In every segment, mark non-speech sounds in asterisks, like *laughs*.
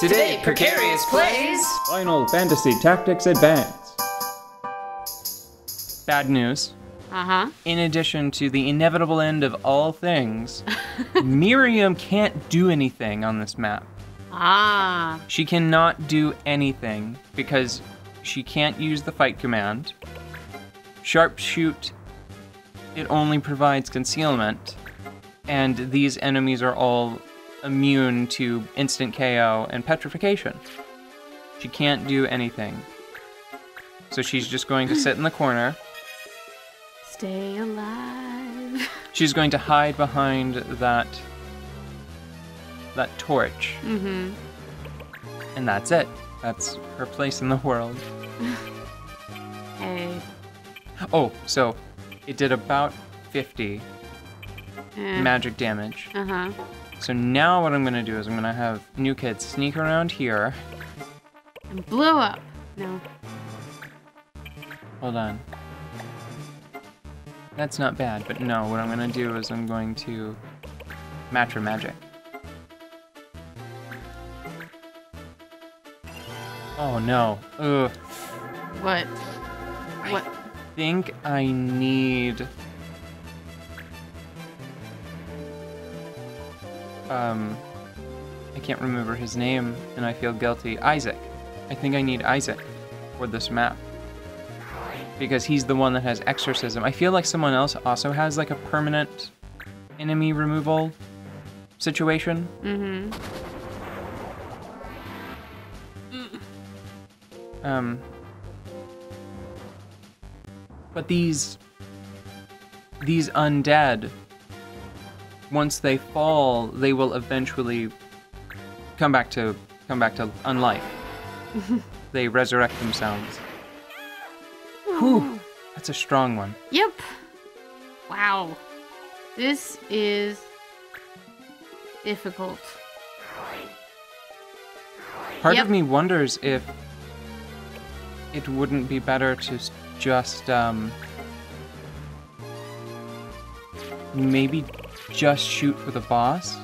Today, Precarious plays. Final Fantasy Tactics Advance. Bad news. Uh huh. In addition to the inevitable end of all things, *laughs* Miriam can't do anything on this map. Ah. She cannot do anything because she can't use the fight command. Sharpshoot, it only provides concealment, and these enemies are all immune to instant KO and petrification. She can't do anything. So she's just going to sit in the corner. Stay alive. *laughs* She's going to hide behind that that torch. Mm-hmm. And that's it. That's her place in the world. *laughs* Hey. Oh, so it did about 50 Eh. magic damage. Uh huh. So now what I'm gonna do is I'm gonna have new kids sneak around here. And blow up. No. Hold on. That's not bad, but no, what I'm gonna do is I'm going to match her magic. Oh no. Ugh. What? What? think I need um I can't remember his name and I feel guilty. Isaac. I think I need Isaac for this map. Because he's the one that has exorcism. I feel like someone else also has like a permanent enemy removal situation. Mm-hmm. Um, but these these undead, once they fall, they will eventually come back to come back to unlife. *laughs* they resurrect themselves. Whew, that's a strong one. Yep. Wow. This is difficult. Part Yep. of me wonders if it wouldn't be better to just um, maybe just shoot for the boss.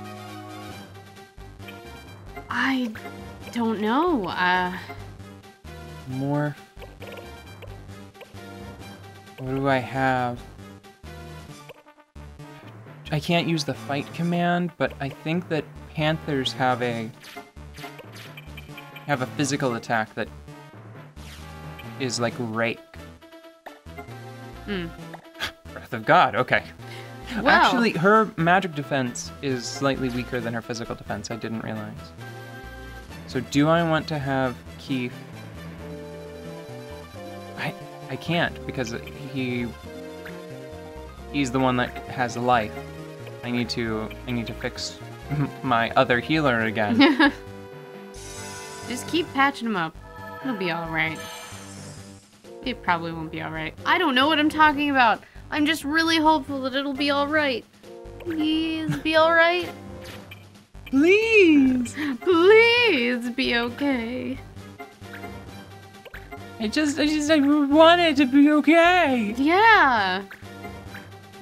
I don't know. Uh, More. What do I have? I can't use the fight command, but I think that panthers have a have a physical attack that is like rake. Hmm. Breath of God. Okay. Well- Actually, her magic defense is slightly weaker than her physical defense. I didn't realize. So, do I want to have Keith? I I can't because he he's the one that has life. I need to I need to fix *laughs* my other healer again. *laughs* just keep patching him up. He'll be alright. It probably won't be alright. I don't know what I'm talking about. I'm just really hopeful that it'll be alright. Please be alright. Please. Please be okay. I just I just I want it to be okay. Yeah.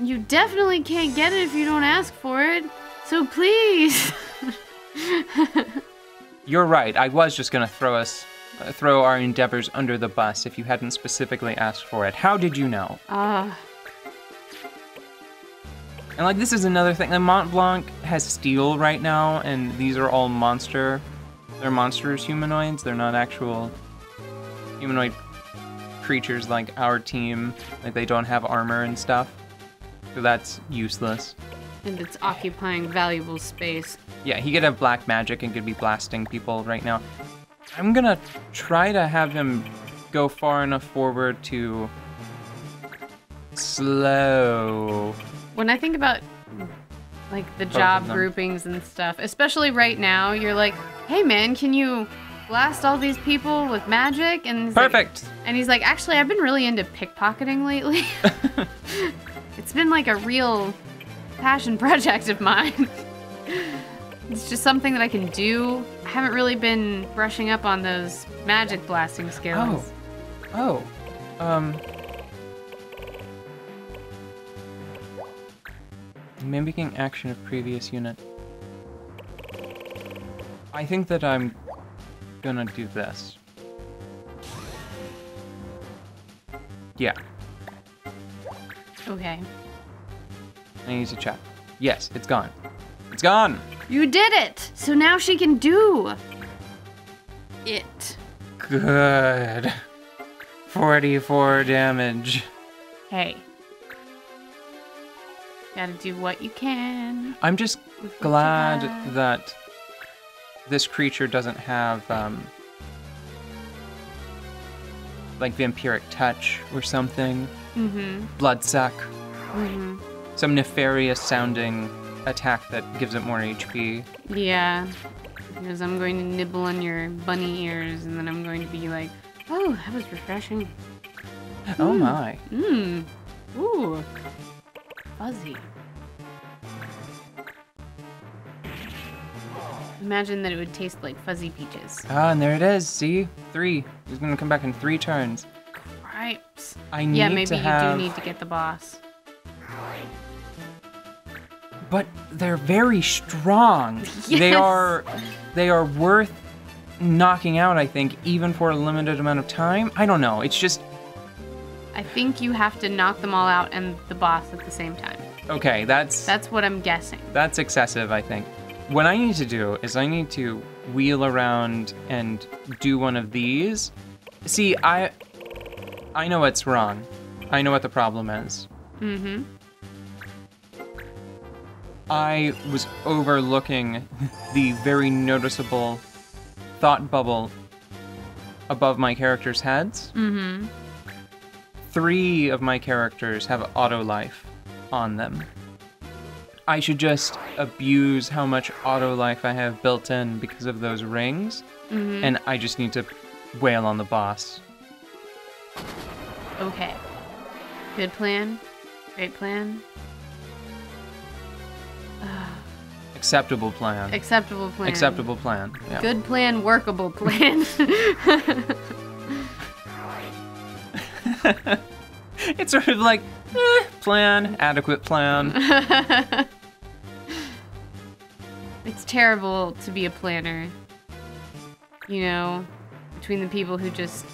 You definitely can't get it if you don't ask for it. So please. *laughs* You're right. I was just gonna throw us, uh, throw our endeavors under the bus if you hadn't specifically asked for it. How did you know? Ah. And like this is another thing. Like Montblanc has steel right now, and these are all monster. They're monsters humanoids. They're not actual humanoid creatures like our team. Like they don't have armor and stuff. So that's useless. and it's occupying valuable space. Yeah, he could have black magic and could be blasting people right now. I'm gonna try to have him go far enough forward to slow. When I think about like the job groupings and stuff, especially right now, you're like, "Hey man, can you blast all these people with magic?" And he's like- Perfect. and he's like, "Actually, I've been really into pickpocketing lately. *laughs* it's been like a real passion *laughs* project of mine." It's just something that I can do. I haven't really been brushing up on those magic blasting skills. Oh. Oh. Um. Mimicking action of previous unit. I think that I'm gonna do this. Yeah, Okay. I need to check. Yes, it's gone. It's gone! You did it! So now she can do it. Good. *laughs* 44 damage. Hey. Gotta do what you can. I'm just with what you glad that this creature doesn't have, um, like vampiric touch or something. Mm-hmm. Bloodsuck. Mm-hmm. Some nefarious sounding attack that gives it more HP. Yeah. Because I'm going to nibble on your bunny ears and then I'm going to be like, oh, that was refreshing. Oh my. Mmm. Ooh. Fuzzy. Imagine that it would taste like fuzzy peaches. Ah, and there it is. See? Three. He's gonna come back in three turns. Cripes. I need to have Yeah, to maybe you have... do need to get the boss. but they're very strong. Yes. They are they are worth knocking out, I think, even for a limited amount of time. I don't know. It's just think you have to knock them all out and the boss at the same time. okay, that's That's what I'm guessing. that's excessive, I think. What I need to do is I need to wheel around and do one of these. See, I I know what's wrong. I know what the problem is. Mm-hmm. I was overlooking the very noticeable thought bubble above my characters' heads. Mm-hmm. Three of my characters have auto life on them. I should just abuse how much auto life I have built in because of those rings, Mm-hmm. and I just need to wail on the boss. Okay. Good plan. Great plan. *sighs* Acceptable plan. Acceptable plan. Acceptable plan. Yeah. Good plan, workable plan. *laughs* *laughs* It's sort of like eh, plan, adequate plan. *laughs* it's terrible to be a planner. You know, between the people who just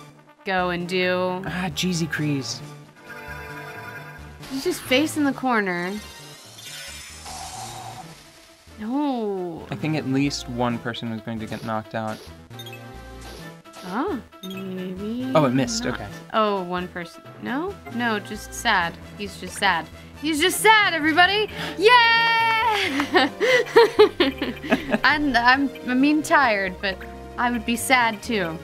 go and do. ah, Jeezy Crease. You just face in the corner. No. I think at least one person was going to get knocked out. Oh, maybe. Oh, it missed. not. Okay. Oh, one person. No, no, just sad. He's just sad. He's just sad, everybody. Yeah! *laughs* I'm, I'm, I mean, tired, but I would be sad too.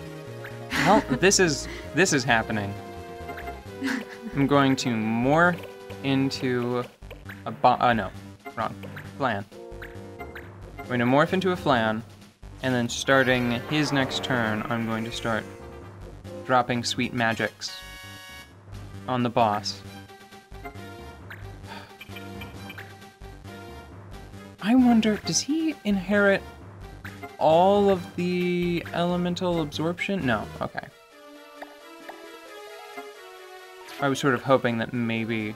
Well, *laughs* this is this is happening. I'm going to morph into a bo- uh, no, wrong. Flan. I'm going to morph into a flan, and then starting his next turn, I'm going to start dropping sweet magics on the boss. I wonder, does he inherit all of the elemental absorption? No, okay. I was sort of hoping that maybe.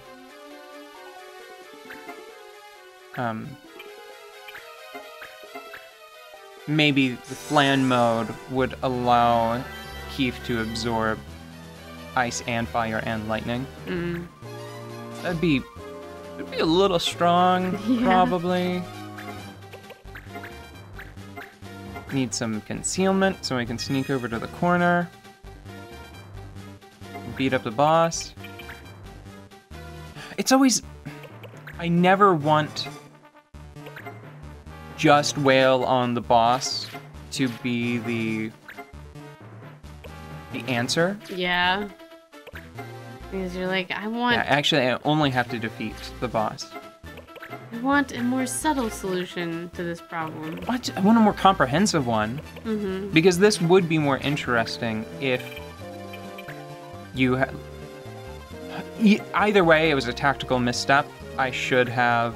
Um. Maybe the flan mode would allow Keith to absorb ice and fire and lightning. Mm. That'd be. It'd be a little strong, *laughs* Yeah. probably. Need some concealment so I can sneak over to the corner. Beat up the boss. It's always. I never want just wail on the boss to be the the answer. Yeah. Because you're like, I want, Yeah, actually, I only have to defeat the boss. I want a more subtle solution to this problem. What? I want a more comprehensive one. Mm-hmm. Because this would be more interesting if you had. Either way, it was a tactical misstep. I should have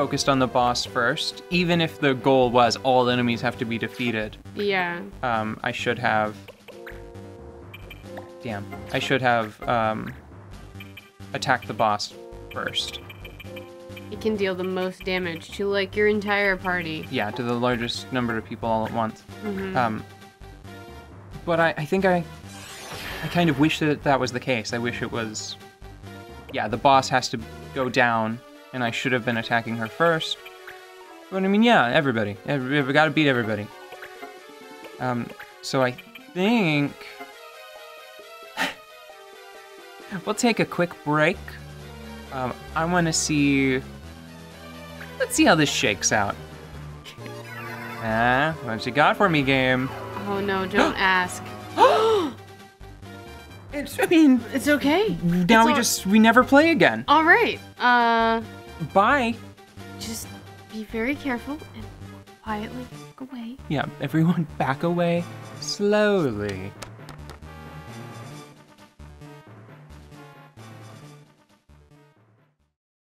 focused on the boss first. Even if the goal was all enemies have to be defeated, Yeah. um, I should have. Damn. I should have um, attacked the boss first. it can deal the most damage to like your entire party. Yeah, to the largest number of people all at once. Mhm. Um, but I, I think I, I kind of wish that that was the case. I wish it was, yeah, the boss has to go down, and I should have been attacking her first. But I mean, yeah, everybody, every, we gotta beat everybody. Um, so I think *laughs* we'll take a quick break. Um, I want to see. Let's see how this shakes out. Ah, what you got for me, game? Oh no, don't *gasps* ask. *gasps* It's, I mean, It's okay. now we all- just we never play again. All right. Uh, Bye. just be very careful and quietly walk away. Yeah, everyone back away slowly.